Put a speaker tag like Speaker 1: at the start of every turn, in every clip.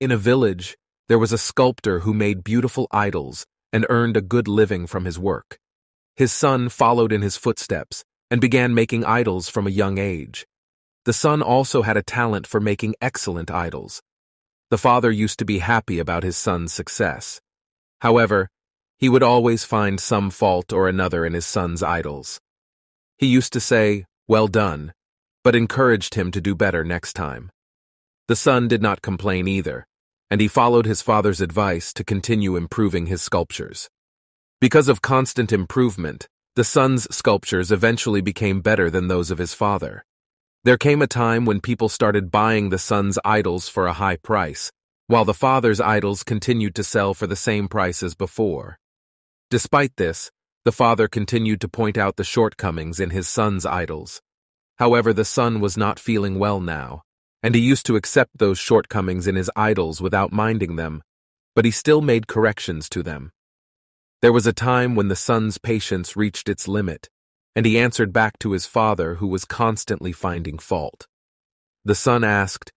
Speaker 1: In a village, there was a sculptor who made beautiful idols and earned a good living from his work. His son followed in his footsteps and began making idols from a young age. The son also had a talent for making excellent idols. The father used to be happy about his son's success. However, he would always find some fault or another in his son's idols. He used to say, well done, but encouraged him to do better next time. The son did not complain either, and he followed his father's advice to continue improving his sculptures. Because of constant improvement, the son's sculptures eventually became better than those of his father. There came a time when people started buying the son's idols for a high price, while the father's idols continued to sell for the same price as before. Despite this, the father continued to point out the shortcomings in his son's idols. However, the son was not feeling well now, and he used to accept those shortcomings in his idols without minding them, but he still made corrections to them. There was a time when the son's patience reached its limit, and he answered back to his father who was constantly finding fault. The son asked,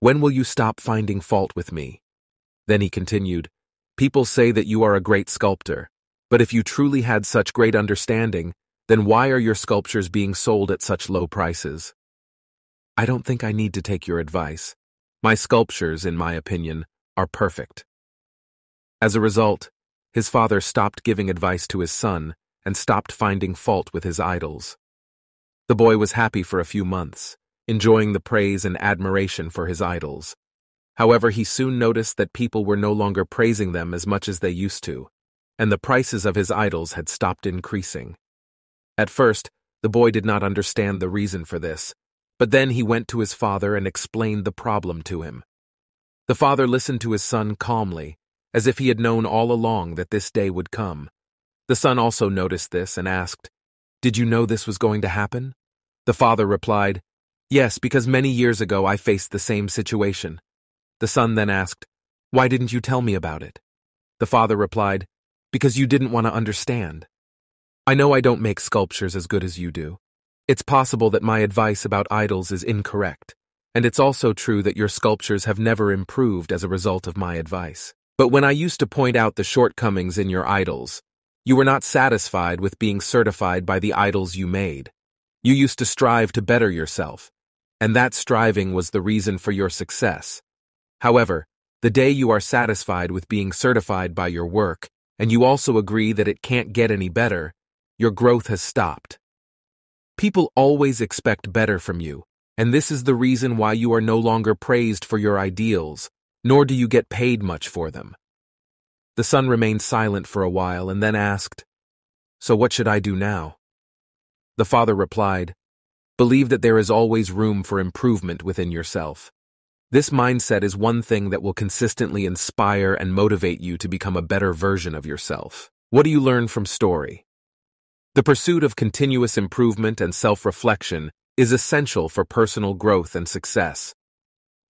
Speaker 1: When will you stop finding fault with me? Then he continued, People say that you are a great sculptor, but if you truly had such great understanding, then why are your sculptures being sold at such low prices? I don't think I need to take your advice. My sculptures, in my opinion, are perfect. As a result, his father stopped giving advice to his son and stopped finding fault with his idols. The boy was happy for a few months, enjoying the praise and admiration for his idols. However, he soon noticed that people were no longer praising them as much as they used to, and the prices of his idols had stopped increasing. At first, the boy did not understand the reason for this, but then he went to his father and explained the problem to him. The father listened to his son calmly, as if he had known all along that this day would come. The son also noticed this and asked, Did you know this was going to happen? The father replied, Yes, because many years ago I faced the same situation. The son then asked, Why didn't you tell me about it? The father replied, Because you didn't want to understand. I know I don't make sculptures as good as you do, it's possible that my advice about idols is incorrect, and it's also true that your sculptures have never improved as a result of my advice. But when I used to point out the shortcomings in your idols, you were not satisfied with being certified by the idols you made. You used to strive to better yourself, and that striving was the reason for your success. However, the day you are satisfied with being certified by your work, and you also agree that it can't get any better, your growth has stopped. People always expect better from you, and this is the reason why you are no longer praised for your ideals, nor do you get paid much for them. The son remained silent for a while and then asked, So what should I do now? The father replied, Believe that there is always room for improvement within yourself. This mindset is one thing that will consistently inspire and motivate you to become a better version of yourself. What do you learn from story? The pursuit of continuous improvement and self-reflection is essential for personal growth and success.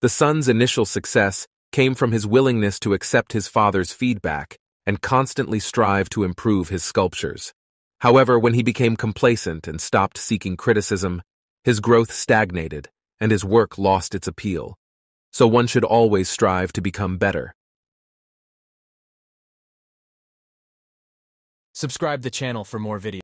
Speaker 1: The son's initial success came from his willingness to accept his father's feedback and constantly strive to improve his sculptures. However, when he became complacent and stopped seeking criticism, his growth stagnated and his work lost its appeal. So one should always strive to become better.
Speaker 2: Subscribe the channel for more videos.